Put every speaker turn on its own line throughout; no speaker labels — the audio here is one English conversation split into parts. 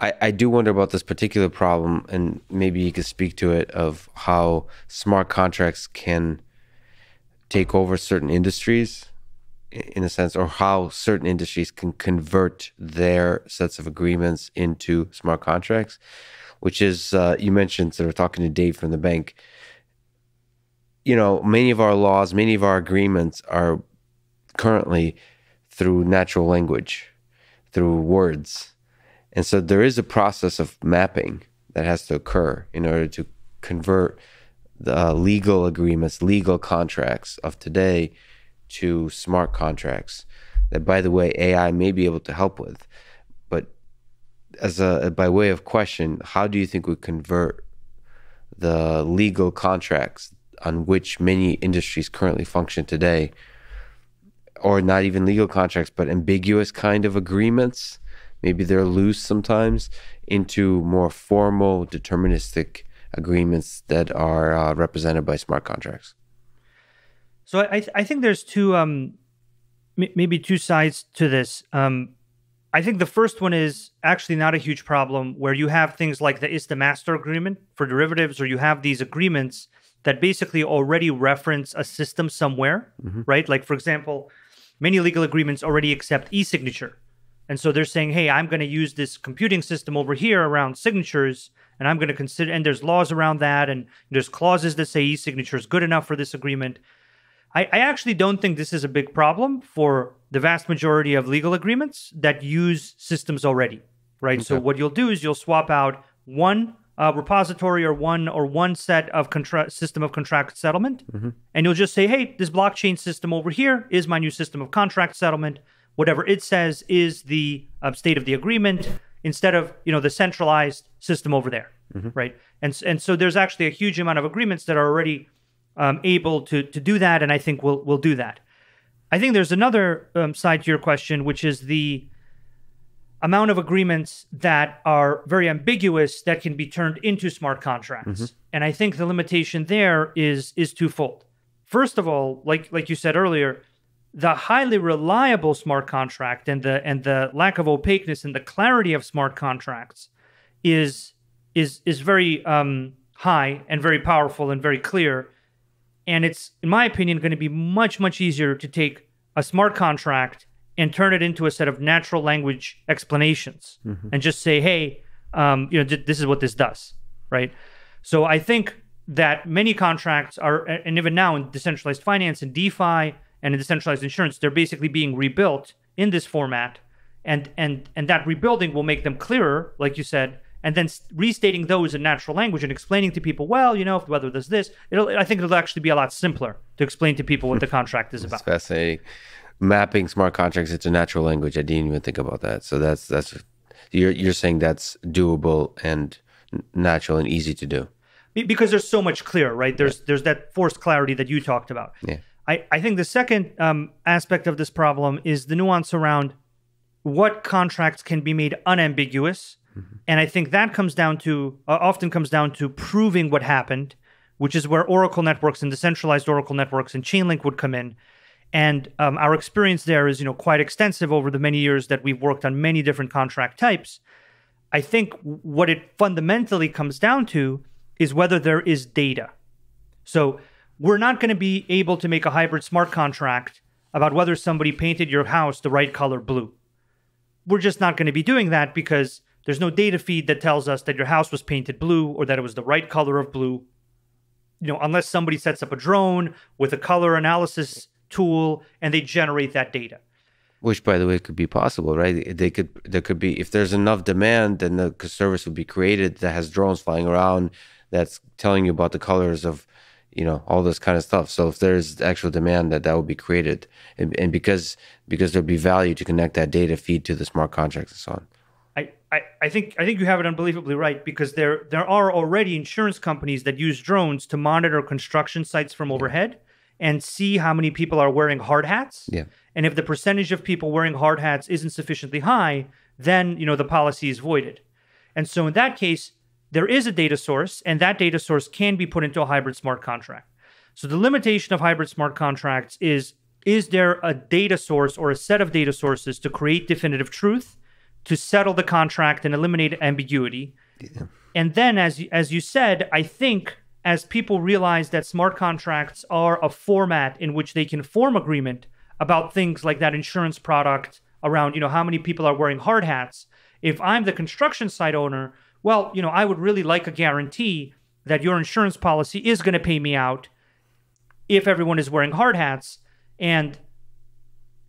I, I do wonder about this particular problem, and maybe you could speak to it of how smart contracts can take over certain industries in a sense, or how certain industries can convert their sets of agreements into smart contracts, which is, uh, you mentioned, sort of talking to Dave from the bank. You know, many of our laws, many of our agreements are currently through natural language, through words. And so there is a process of mapping that has to occur in order to convert the uh, legal agreements, legal contracts of today to smart contracts that by the way AI may be able to help with. But as a by way of question, how do you think we convert the legal contracts on which many industries currently function today or not even legal contracts but ambiguous kind of agreements maybe they're loose sometimes into more formal deterministic agreements that are uh, represented by smart contracts
so I th- I think there's two um m- maybe two sides to this. Um, I think the first one is actually not a huge problem where you have things like the ISDA master agreement for derivatives, or you have these agreements that basically already reference a system somewhere, mm-hmm. right? Like for example, many legal agreements already accept e-signature. And so they're saying, hey, I'm going to use this computing system over here around signatures, and I'm going to consider, and there's laws around that, and there's clauses that say e signature is good enough for this agreement. I, I actually don't think this is a big problem for the vast majority of legal agreements that use systems already, right? Okay. So what you'll do is you'll swap out one uh, repository or one or one set of contra- system of contract settlement, mm-hmm. and you'll just say, "Hey, this blockchain system over here is my new system of contract settlement. Whatever it says is the uh, state of the agreement." Instead of you know the centralized system over there, mm-hmm. right? And and so there's actually a huge amount of agreements that are already um, able to to do that, and I think we'll we'll do that. I think there's another um, side to your question, which is the amount of agreements that are very ambiguous that can be turned into smart contracts. Mm-hmm. And I think the limitation there is is twofold. First of all, like like you said earlier, the highly reliable smart contract and the and the lack of opaqueness and the clarity of smart contracts is is is very um, high and very powerful and very clear. And it's, in my opinion, going to be much, much easier to take a smart contract and turn it into a set of natural language explanations mm-hmm. and just say, hey, um, you know, this is what this does, right? So I think that many contracts are, and even now in decentralized finance and DeFi and in decentralized insurance, they're basically being rebuilt in this format, and and and that rebuilding will make them clearer, like you said, and then restating those in natural language and explaining to people, well, you know, if the weather does this, it'll, I think it'll actually be a lot simpler to explain to people what the contract is about.
fascinating. Mapping smart contracts into natural language. I didn't even think about that. So that's that's you're you're saying that's doable and natural and easy to do.
Because there's so much clear, right? There's yeah. there's that forced clarity that you talked about.
Yeah.
I, I think the second um, aspect of this problem is the nuance around what contracts can be made unambiguous Mm-hmm. And I think that comes down to, uh, often comes down to proving what happened, which is where Oracle networks and decentralized Oracle networks and Chainlink would come in. And um, our experience there is, you know, quite extensive over the many years that we've worked on many different contract types. I think what it fundamentally comes down to is whether there is data. So we're not going to be able to make a hybrid smart contract about whether somebody painted your house the right color blue. We're just not going to be doing that because there's no data feed that tells us that your house was painted blue or that it was the right color of blue. You know, unless somebody sets up a drone with a color analysis tool and they generate that data.
Which, by the way, could be possible, right? They could, there could be, if there's enough demand, then the service would be created that has drones flying around that's telling you about the colors of, you know, all this kind of stuff. So if there's actual demand, that that will be created, and, and because because there'd be value to connect that data feed to the smart contracts and so on.
I, I, I think I think you have it unbelievably right because there there are already insurance companies that use drones to monitor construction sites from overhead and see how many people are wearing hard hats.
Yeah.
And if the percentage of people wearing hard hats isn't sufficiently high, then you know the policy is voided. And so in that case, there is a data source, and that data source can be put into a hybrid smart contract. So the limitation of hybrid smart contracts is is there a data source or a set of data sources to create definitive truth to settle the contract and eliminate ambiguity. Yeah. And then, as as you said, I think as people realize that smart contracts are a format in which they can form agreement about things like that insurance product around, you know, how many people are wearing hard hats. If I'm the construction site owner, well, you know, I would really like a guarantee that your insurance policy is going to pay me out if everyone is wearing hard hats. And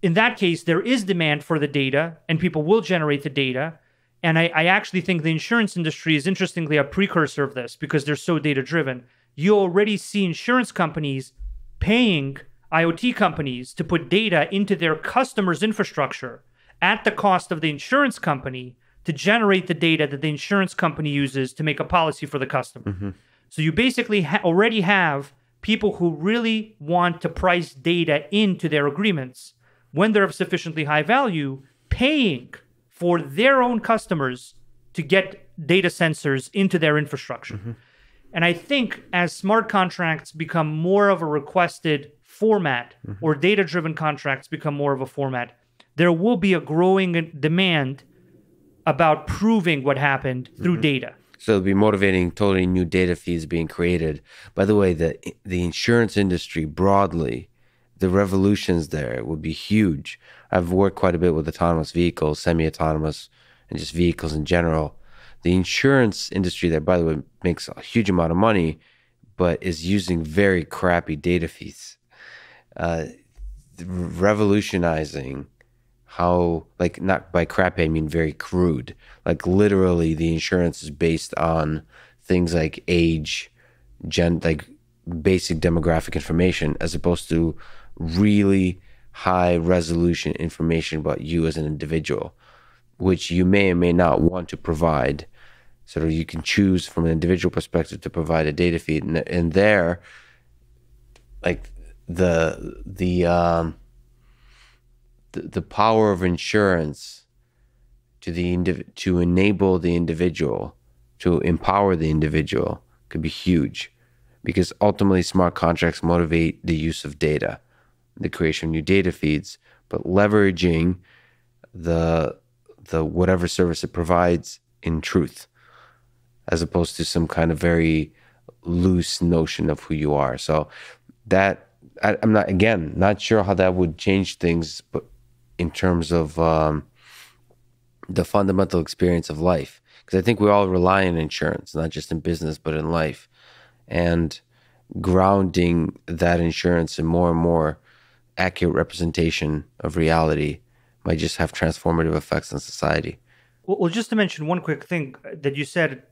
in that case, there is demand for the data and people will generate the data. And I, I, actually think the insurance industry is interestingly a precursor of this because they're so data driven. You already see insurance companies paying IoT companies to put data into their customers' infrastructure at the cost of the insurance company to generate the data that the insurance company uses to make a policy for the customer. Mm-hmm. So you basically ha- already have people who really want to price data into their agreements when they're of sufficiently high value, paying for their own customers to get data sensors into their infrastructure. Mm-hmm. And I think as smart contracts become more of a requested format mm-hmm. or data driven contracts become more of a format, there will be a growing demand about proving what happened through mm-hmm. data.
So it'll be motivating totally new data feeds being created. By the way, the the insurance industry broadly, the revolutions there would be huge. I've worked quite a bit with autonomous vehicles, semi-autonomous, and just vehicles in general. The insurance industry there, by the way, makes a huge amount of money, but is using very crappy data feeds. Uh, revolutionizing how like not by crappy I mean very crude. Like literally the insurance is based on things like age, gen like basic demographic information as opposed to really high resolution information about you as an individual, which you may or may not want to provide. So you can choose from an individual perspective to provide a data feed, and, and there, like the the um, the, power of insurance to the indiv- to enable the individual to empower the individual could be huge because ultimately smart contracts motivate the use of data the creation of new data feeds but leveraging the the whatever service it provides in truth as opposed to some kind of very loose notion of who you are. So that I, am not again not sure how that would change things but in terms of um, the fundamental experience of life. Because I think we all rely on insurance, not just in business, but in life. And grounding that insurance in more and more accurate representation of reality might just have transformative effects on society.
Well, just to mention one quick thing that you said,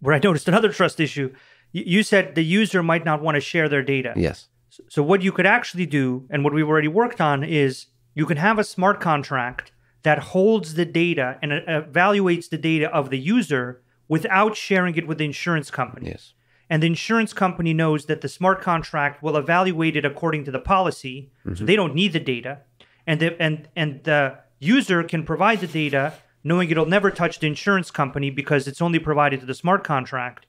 where I noticed another trust issue, you said the user might not want to share their data.
Yes.
So, what you could actually do, and what we've already worked on, is you can have a smart contract that holds the data and evaluates the data of the user without sharing it with the insurance company.
Yes.
And the insurance company knows that the smart contract will evaluate it according to the policy, mm-hmm. so they don't need the data. And the, and and the user can provide the data knowing it'll never touch the insurance company because it's only provided to the smart contract.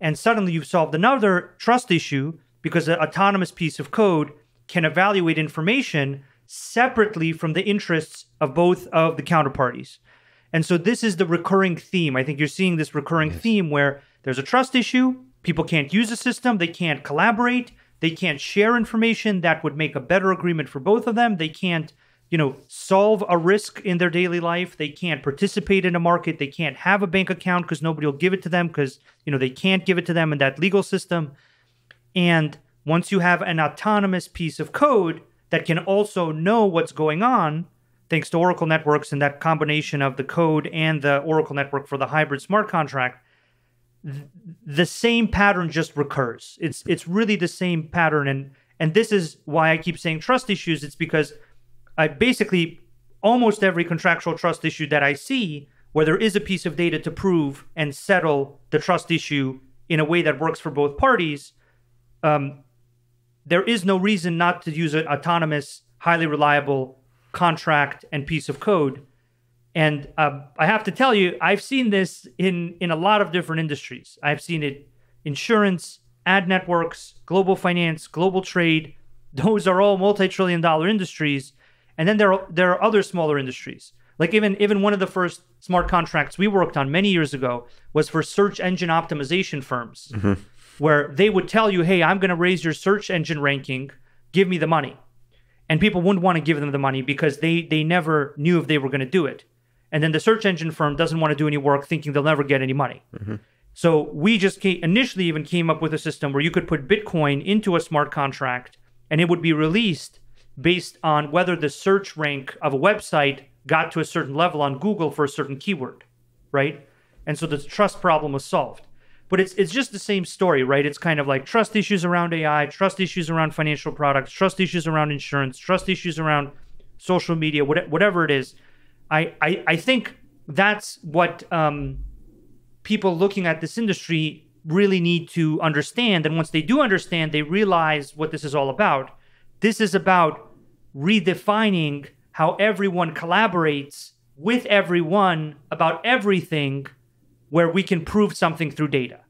And suddenly you've solved another trust issue because an autonomous piece of code can evaluate information separately from the interests of both of the counterparties. And so this is the recurring theme. I think you're seeing this recurring yes. theme where there's a trust issue, people can't use the system, they can't collaborate, they can't share information that would make a better agreement for both of them, they can't you know solve a risk in their daily life. They can't participate in a market. They can't have a bank account because nobody will give it to them because you know they can't give it to them in that legal system. And once you have an autonomous piece of code that can also know what's going on thanks to Oracle networks and that combination of the code and the Oracle network for the hybrid smart contract the same pattern just recurs. It's it's really the same pattern. And and this is why I keep saying trust issues. It's because I basically almost every contractual trust issue that I see where there is a piece of data to prove and settle the trust issue in a way that works for both parties um, there is no reason not to use an autonomous, highly reliable contract and piece of code. And uh, I have to tell you, I've seen this in in a lot of different industries. I've seen it insurance, ad networks, global finance, global trade. Those are all multi-trillion dollar industries. And then there are there are other smaller industries Like even even one of the first smart contracts we worked on many years ago was for search engine optimization firms, mm-hmm. Where they would tell you, "Hey, I'm going to raise your search engine ranking. Give me the money." And people wouldn't want to give them the money because they they never knew if they were going to do it. And then the search engine firm doesn't want to do any work, thinking they'll never get any money. Mm-hmm. So we just came, initially even came up with a system where you could put Bitcoin into a smart contract, and it would be released based on whether the search rank of a website got to a certain level on Google for a certain keyword, right? And so the trust problem was solved. But it's it's just the same story, right? It's kind of like trust issues around AI, trust issues around financial products, trust issues around insurance, trust issues around social media, whatever it is. I I, I think that's what um, people looking at this industry really need to understand. And once they do understand, they realize what this is all about. This is about redefining how everyone collaborates with everyone about everything where we can prove something through data.